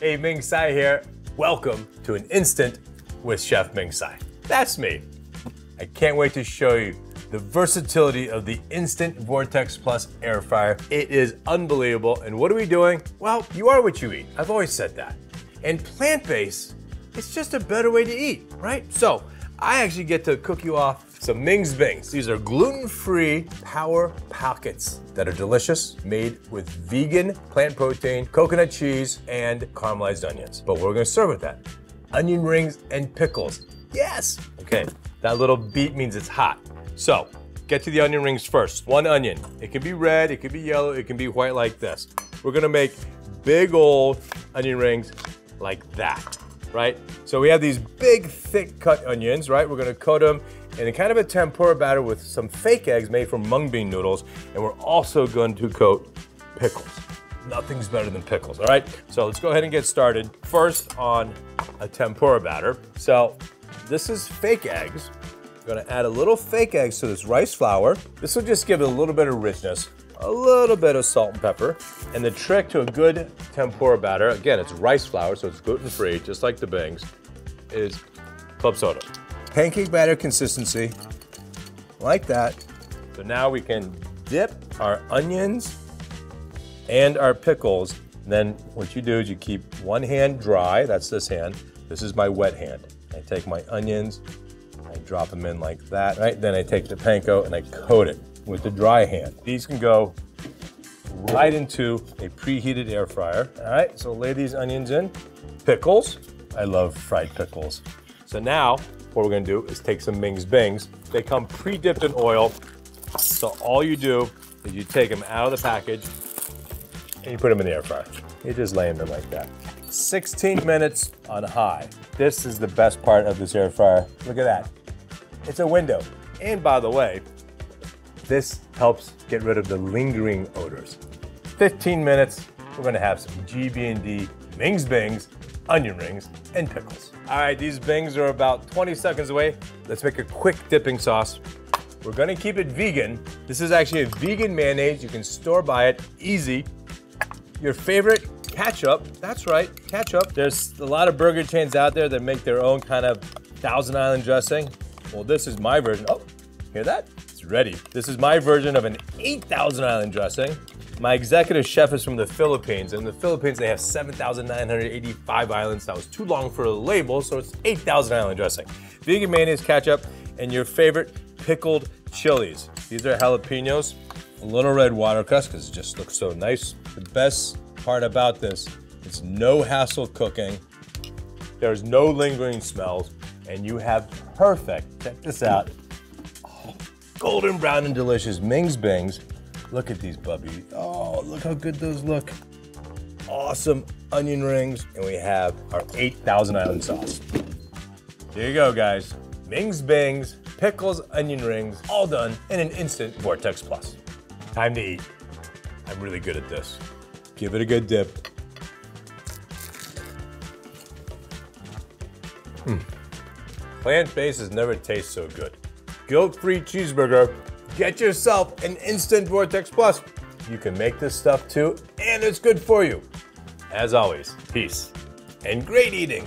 Hey, Ming Tsai here. Welcome to an instant with Chef Ming Tsai. That's me. I can't wait to show you the versatility of the Instant Vortex Plus air fryer. It is unbelievable. And what are we doing? Well, you are what you eat. I've always said that. And plant-based, it's just a better way to eat, right? So I actually get to cook you off some Ming's Bings. These are gluten-free power pockets that are delicious, made with vegan plant protein, coconut cheese, and caramelized onions. But we're gonna serve with that. Onion rings and pickles. Yes! Okay, that little beat means it's hot. So, get to the onion rings first. One onion. It can be red, it can be yellow, it can be white like this. We're gonna make big old onion rings like that, right? So we have these big, thick cut onions, right? We're gonna coat them in a kind of a tempura batter with some fake eggs made from mung bean noodles. And we're also going to coat pickles. Nothing's better than pickles, all right? So let's go ahead and get started. First on a tempura batter. So this is fake eggs. I'm gonna add a little fake eggs to this rice flour. This will just give it a little bit of richness, a little bit of salt and pepper. And the trick to a good tempura batter, again, it's rice flour, so it's gluten-free, just like the Bings, is club soda pancake batter consistency, like that. So now we can dip our onions and our pickles. then what you do is you keep one hand dry, that's this hand. This is my wet hand. I take my onions, I drop them in like that, right? Then I take the panko and I coat it with the dry hand. These can go right into a preheated air fryer. All right, so lay these onions in. Pickles, I love fried pickles. So now what we're gonna do is take some Ming's Bings. They come pre-dipped in oil. So all you do is you take them out of the package and you put them in the air fryer. You just lay them like that. 16 minutes on high. This is the best part of this air fryer. Look at that. It's a window. And by the way, this helps get rid of the lingering odors. 15 minutes, we're gonna have some GB&D Ming's Bings onion rings, and pickles. All right, these bings are about 20 seconds away. Let's make a quick dipping sauce. We're gonna keep it vegan. This is actually a vegan mayonnaise. You can store buy it, easy. Your favorite ketchup, that's right, ketchup. There's a lot of burger chains out there that make their own kind of Thousand Island dressing. Well, this is my version. Oh, hear that? It's ready. This is my version of an 8,000 Island dressing. My executive chef is from the Philippines. In the Philippines, they have 7,985 islands. That was too long for a label, so it's 8,000 island dressing. Vegan mayonnaise, ketchup, and your favorite pickled chilies. These are jalapenos, a little red watercress, because it just looks so nice. The best part about this is no hassle cooking. There's no lingering smells, and you have perfect, check this out, golden brown and delicious Ming's Bings Look at these bubbies. Oh, look how good those look. Awesome onion rings. And we have our 8,000 island sauce. There you go, guys. Ming's Bings, pickles, onion rings, all done in an instant Vortex Plus. Time to eat. I'm really good at this. Give it a good dip. Mm. Plant-based has never tasted so good. Guilt-free cheeseburger Get yourself an Instant Vortex Plus. You can make this stuff too, and it's good for you. As always, peace and great eating.